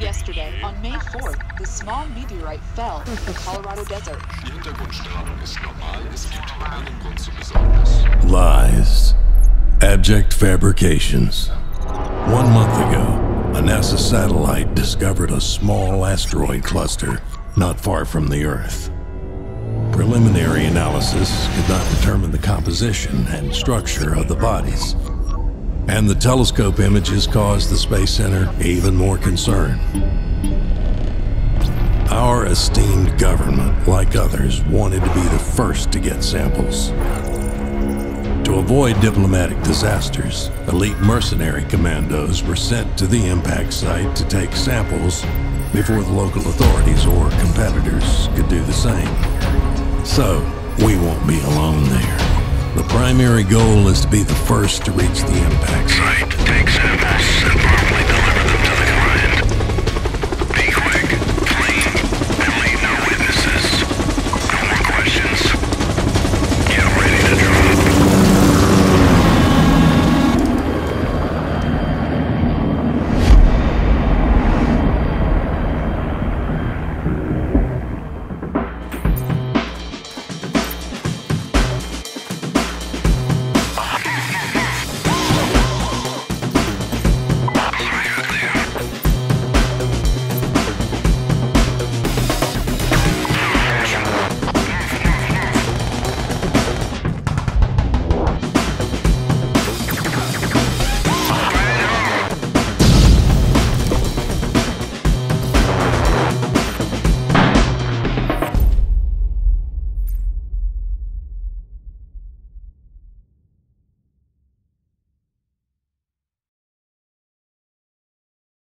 Yesterday, on May 4th, the small meteorite fell in the Colorado desert. Die Hintergrundstrahlung ist normal, es gibt keinen Grund zur Besorgnis. Lies. Abject fabrications. One month ago, a NASA satellite discovered a small asteroid cluster not far from the Earth. Preliminary analysis could not determine the composition and structure of the bodies. And the telescope images caused the Space Center even more concern. Our esteemed government, like others, wanted to be the first to get samples. To avoid diplomatic disasters, elite mercenary commandos were sent to the impact site to take samples before the local authorities or competitors could do the same. So, we won't be alone there. Primary goal is to be the first to reach the impact site.